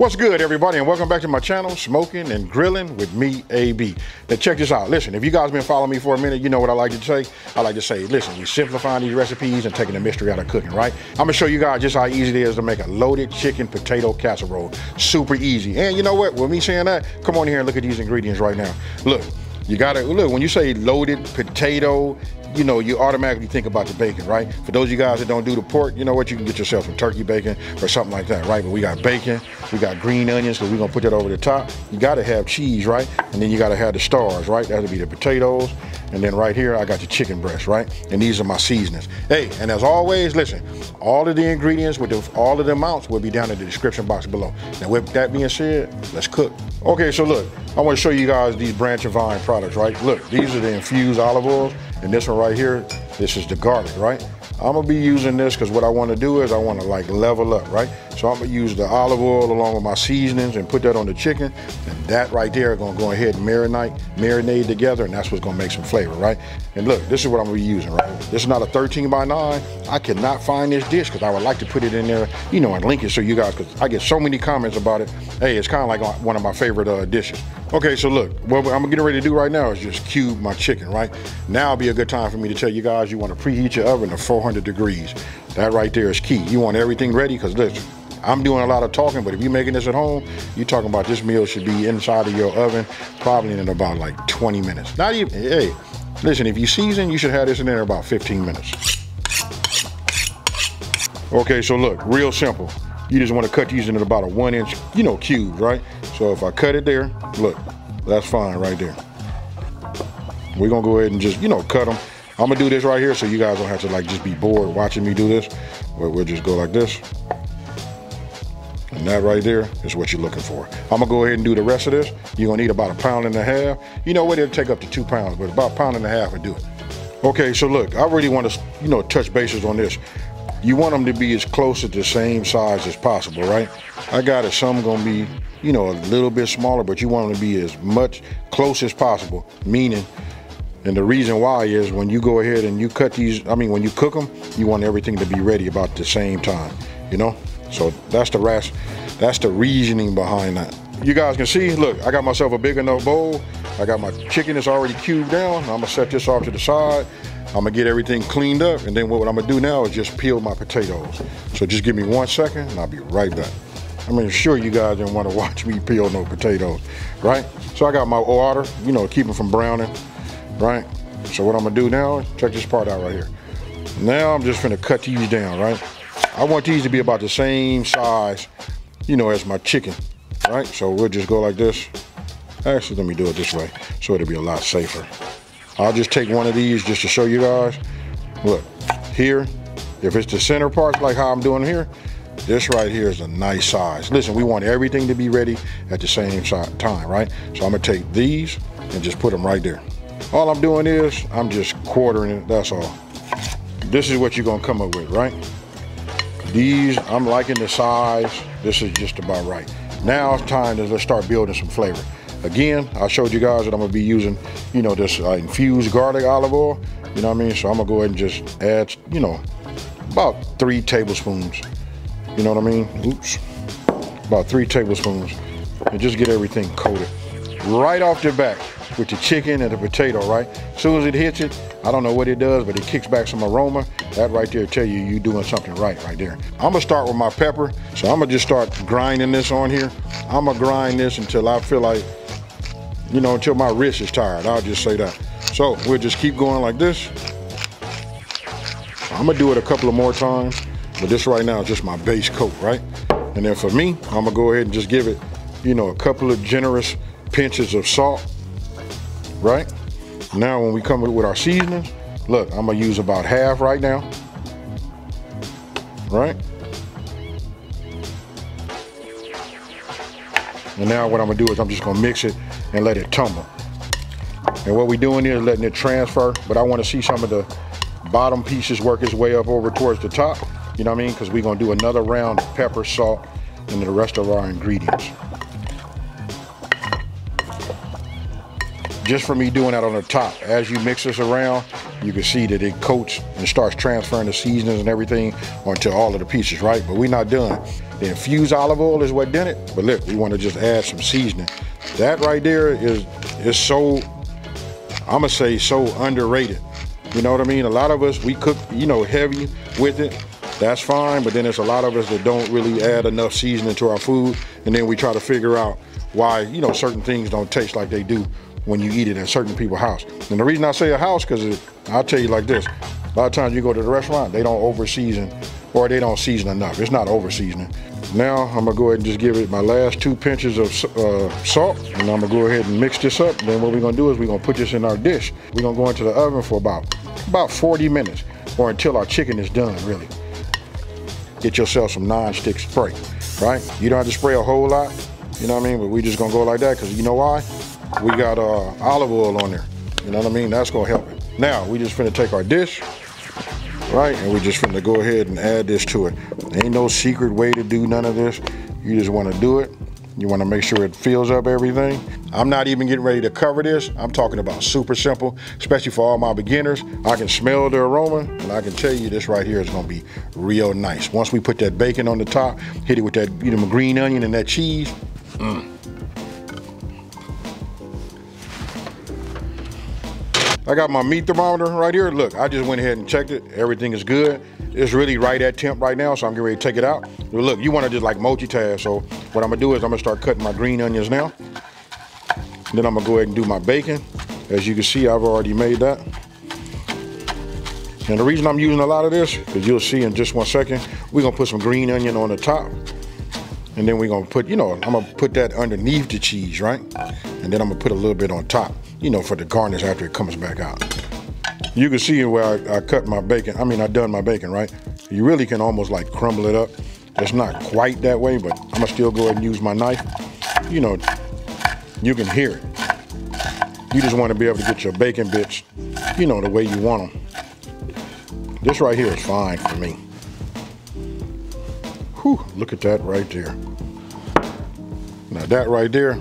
What's good, everybody, and welcome back to my channel, Smokin' and Grillin' with me, AB. Now, check this out. Listen, if you guys been following me for a minute, you know what I like to say. I like to say, listen, we simplifying these recipes and taking the mystery out of cooking, right? I'm gonna show you guys just how easy it is to make a loaded chicken potato casserole. Super easy. And you know what? With me saying that, come on here and look at these ingredients right now. Look, you gotta look when you say loaded potato you know, you automatically think about the bacon, right? For those of you guys that don't do the pork, you know what? You can get yourself some turkey bacon or something like that, right? But we got bacon, we got green onions, because we're gonna put that over the top. You gotta have cheese, right? And then you gotta have the stars, right? That'll be the potatoes. And then right here, I got the chicken breast, right? And these are my seasonings. Hey, and as always, listen, all of the ingredients with the, all of the amounts will be down in the description box below. Now with that being said, let's cook. Okay, so look, I wanna show you guys these Branch and Vine products, right? Look, these are the infused olive oils. And this one right here, this is the garlic, right? I'm gonna be using this because what I wanna do is I wanna like level up, right? So I'm gonna use the olive oil along with my seasonings and put that on the chicken. And that right there gonna go ahead and marinate, marinate together and that's what's gonna make some flavor, right? And look, this is what I'm gonna be using, right? This is not a 13 by nine. I cannot find this dish because I would like to put it in there, you know, and link it so you guys, because I get so many comments about it. Hey, it's kind of like one of my favorite uh, dishes. Okay, so look, what I'm getting ready to do right now is just cube my chicken, right? Now be a good time for me to tell you guys you want to preheat your oven to 400 degrees. That right there is key. You want everything ready because listen, I'm doing a lot of talking, but if you're making this at home, you're talking about this meal should be inside of your oven probably in about like 20 minutes. Not even, hey, listen, if you season, you should have this in there about 15 minutes. Okay, so look, real simple. You just want to cut these into about a one inch, you know, cube, right? So if I cut it there, look, that's fine right there. We're gonna go ahead and just, you know, cut them. I'm gonna do this right here so you guys don't have to like just be bored watching me do this. We'll just go like this. And that right there is what you're looking for. I'm gonna go ahead and do the rest of this. You're gonna need about a pound and a half. You know what, it'll take up to two pounds, but about a pound and a half would do it. Okay, so look, I really want to, you know, touch bases on this you want them to be as close to the same size as possible, right? I got it, some gonna be, you know, a little bit smaller, but you want them to be as much close as possible, meaning, and the reason why is when you go ahead and you cut these, I mean, when you cook them, you want everything to be ready about the same time, you know? So that's the rest, that's the reasoning behind that. You guys can see, look, I got myself a big enough bowl. I got my chicken that's already cubed down. I'm gonna set this off to the side. I'm gonna get everything cleaned up and then what I'm gonna do now is just peel my potatoes. So just give me one second and I'll be right back. I mean, sure you guys didn't want to watch me peel no potatoes, right? So I got my water, you know, keep them from browning, right? So what I'm gonna do now, check this part out right here. Now I'm just gonna cut these down, right? I want these to be about the same size, you know, as my chicken, right? So we'll just go like this. Actually, let me do it this way so it'll be a lot safer. I'll just take one of these just to show you guys. Look, here, if it's the center part like how I'm doing here, this right here is a nice size. Listen, we want everything to be ready at the same time, right? So I'm gonna take these and just put them right there. All I'm doing is, I'm just quartering it, that's all. This is what you're gonna come up with, right? These, I'm liking the size. This is just about right. Now it's time to let's start building some flavor. Again, I showed you guys that I'm gonna be using, you know, this uh, infused garlic olive oil. You know what I mean? So I'm gonna go ahead and just add, you know, about three tablespoons. You know what I mean? Oops. About three tablespoons. And just get everything coated. Right off the back with the chicken and the potato, right? As soon as it hits it, I don't know what it does, but it kicks back some aroma. That right there tell you you doing something right right there. I'm gonna start with my pepper. So I'm gonna just start grinding this on here. I'm gonna grind this until I feel like you know, until my wrist is tired. I'll just say that. So we'll just keep going like this. I'm gonna do it a couple of more times, but this right now is just my base coat, right? And then for me, I'm gonna go ahead and just give it, you know, a couple of generous pinches of salt, right? Now when we come with our seasonings, look, I'm gonna use about half right now, right? And now what I'm gonna do is I'm just gonna mix it and let it tumble. And what we're doing is letting it transfer, but I wanna see some of the bottom pieces work its way up over towards the top, you know what I mean? Because we're gonna do another round of pepper, salt, and the rest of our ingredients. Just for me doing that on the top, as you mix this around, you can see that it coats and starts transferring the seasonings and everything onto all of the pieces, right? But we're not done. The infused olive oil is what did it. But look, we want to just add some seasoning. That right there is is so, I'm gonna say so underrated. You know what I mean? A lot of us, we cook, you know, heavy with it. That's fine, but then there's a lot of us that don't really add enough seasoning to our food. And then we try to figure out why, you know, certain things don't taste like they do when you eat it in certain people's house. And the reason I say a house, because I'll tell you like this, a lot of times you go to the restaurant, they don't over season or they don't season enough. It's not over seasoning. Now I'm gonna go ahead and just give it my last two pinches of uh, salt and I'm gonna go ahead and mix this up. Then what we're gonna do is we're gonna put this in our dish. We're gonna go into the oven for about, about 40 minutes or until our chicken is done really. Get yourself some non-stick spray, right? You don't have to spray a whole lot, you know what I mean? But we're just gonna go like that because you know why? We got uh, olive oil on there. You know what I mean? That's gonna help it. Now, we just finna take our dish, right? And we just finna go ahead and add this to it. Ain't no secret way to do none of this. You just wanna do it. You wanna make sure it fills up everything. I'm not even getting ready to cover this. I'm talking about super simple, especially for all my beginners. I can smell the aroma and I can tell you this right here is gonna be real nice. Once we put that bacon on the top, hit it with that you know, green onion and that cheese, mm. I got my meat thermometer right here. Look, I just went ahead and checked it. Everything is good. It's really right at temp right now, so I'm getting ready to take it out. But look, you want to just like multitask. So what I'm gonna do is I'm gonna start cutting my green onions now. Then I'm gonna go ahead and do my bacon. As you can see, I've already made that. And the reason I'm using a lot of this, as you'll see in just one second, we're gonna put some green onion on the top. And then we're gonna put, you know, I'm gonna put that underneath the cheese, right? And then I'm gonna put a little bit on top you know, for the garnish after it comes back out. You can see where I, I cut my bacon. I mean, I done my bacon, right? You really can almost like crumble it up. It's not quite that way, but I'm gonna still go ahead and use my knife. You know, you can hear it. You just wanna be able to get your bacon bits, you know, the way you want them. This right here is fine for me. Whew, look at that right there. Now that right there,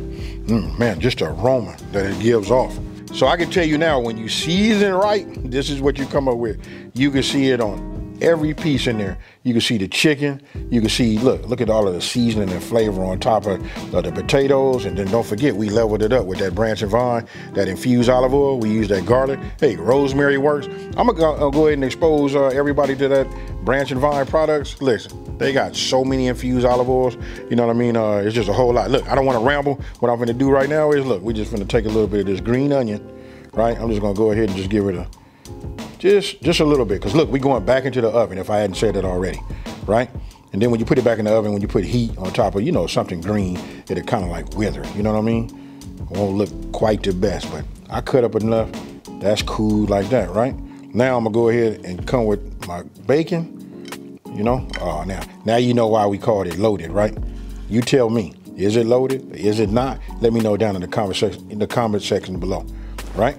mm, man, just aroma that it gives off. So I can tell you now, when you season right, this is what you come up with. You can see it on every piece in there. You can see the chicken. You can see, look, look at all of the seasoning and flavor on top of, of, the potatoes. And then don't forget, we leveled it up with that Branch and Vine, that infused olive oil. We use that garlic. Hey, rosemary works. I'm gonna go, go ahead and expose uh, everybody to that Branch and Vine products. Listen, they got so many infused olive oils. You know what I mean? Uh, it's just a whole lot. Look, I don't want to ramble. What I'm gonna do right now is, look, we're just gonna take a little bit of this green onion, right? I'm just gonna go ahead and just give it a just, just a little bit, because look, we're going back into the oven if I hadn't said that already, right? And then when you put it back in the oven, when you put heat on top of, you know, something green, it'll kind of like wither, you know what I mean? It won't look quite the best, but I cut up enough, that's cool like that, right? Now I'm gonna go ahead and come with my bacon, you know? Oh, now, now you know why we called it loaded, right? You tell me, is it loaded? Is it not? Let me know down in the comment section, in the comment section below, right?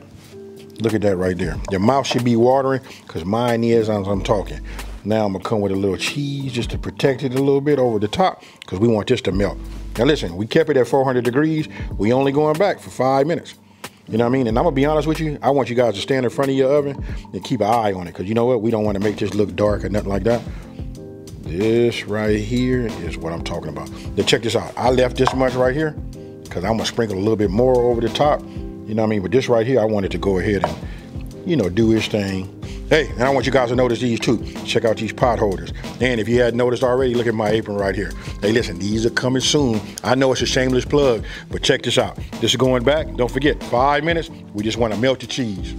Look at that right there. Your mouth should be watering because mine is as I'm talking. Now I'm gonna come with a little cheese just to protect it a little bit over the top because we want this to melt. Now listen, we kept it at 400 degrees. We only going back for five minutes. You know what I mean? And I'm gonna be honest with you, I want you guys to stand in front of your oven and keep an eye on it because you know what? We don't want to make this look dark or nothing like that. This right here is what I'm talking about. Now check this out. I left this much right here because I'm gonna sprinkle a little bit more over the top you know what I mean? But this right here, I wanted to go ahead and, you know, do his thing. Hey, and I want you guys to notice these too. Check out these pot holders. And if you hadn't noticed already, look at my apron right here. Hey, listen, these are coming soon. I know it's a shameless plug, but check this out. This is going back. Don't forget, five minutes. We just want to melt the cheese.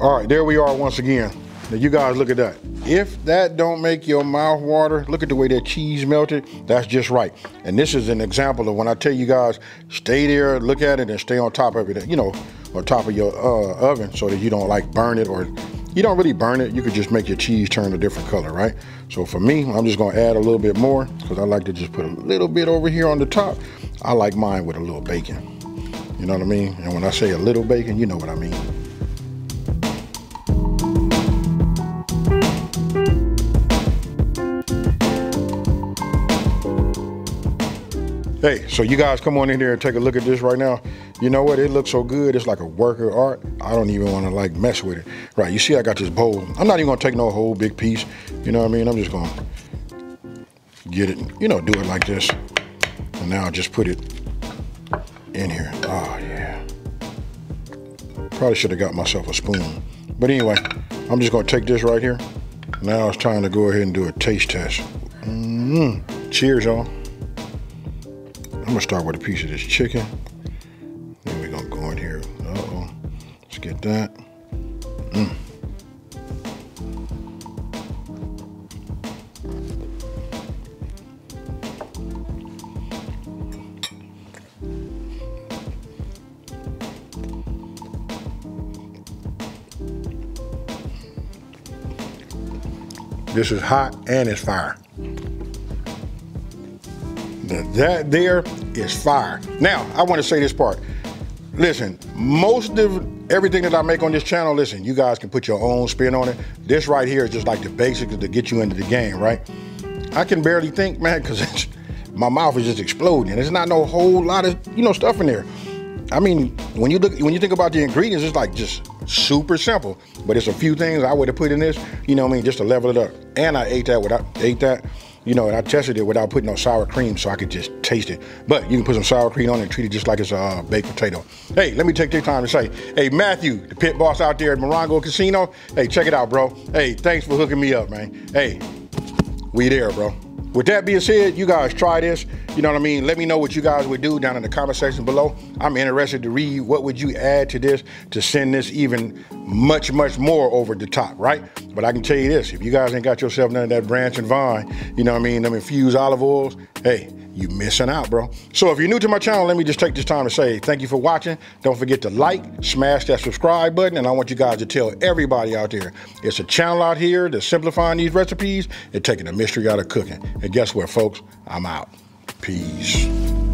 All right, there we are once again. Now you guys look at that. If that don't make your mouth water, look at the way that cheese melted. That's just right. And this is an example of when I tell you guys, stay there, look at it, and stay on top of it. You know, on top of your uh, oven so that you don't like burn it or you don't really burn it. You could just make your cheese turn a different color, right? So for me, I'm just gonna add a little bit more because I like to just put a little bit over here on the top. I like mine with a little bacon. You know what I mean? And when I say a little bacon, you know what I mean. Hey, so you guys come on in here and take a look at this right now. you know what? It looks so good. It's like a work of art. I don't even want to like mess with it. Right, you see I got this bowl. I'm not even gonna take no whole big piece. You know what I mean? I'm just gonna get it, you know, do it like this. And now I'll just put it in here. Oh yeah. Probably should have got myself a spoon. But anyway, I'm just gonna take this right here. Now it's time to go ahead and do a taste test. Mm -hmm. Cheers, y'all. I'm gonna start with a piece of this chicken. Then we're gonna go in here. Uh-oh. Let's get that. Mm. This is hot and it's fire. That there is fire. Now, I want to say this part. Listen, most of everything that I make on this channel, listen, you guys can put your own spin on it. This right here is just like the basics to get you into the game, right? I can barely think, man, because my mouth is just exploding. There's not no whole lot of, you know, stuff in there. I mean, when you look, when you think about the ingredients, it's like just super simple. But it's a few things I would have put in this, you know what I mean, just to level it up. And I ate that without ate that you know, and I tested it without putting no sour cream so I could just taste it. But you can put some sour cream on it and treat it just like it's a uh, baked potato. Hey, let me take this time to say, hey, Matthew, the pit boss out there at Morongo Casino, hey, check it out, bro. Hey, thanks for hooking me up, man. Hey, we there, bro. With that being said, you guys try this. You know what I mean? Let me know what you guys would do down in the comment section below. I'm interested to read what would you add to this to send this even much, much more over the top, right? But I can tell you this, if you guys ain't got yourself none of that branch and vine, you know what I mean, them infused olive oils, hey, you missing out, bro. So if you're new to my channel, let me just take this time to say thank you for watching. Don't forget to like, smash that subscribe button, and I want you guys to tell everybody out there, it's a channel out here that's simplifying these recipes and taking the mystery out of cooking. And guess what, folks? I'm out. Peace.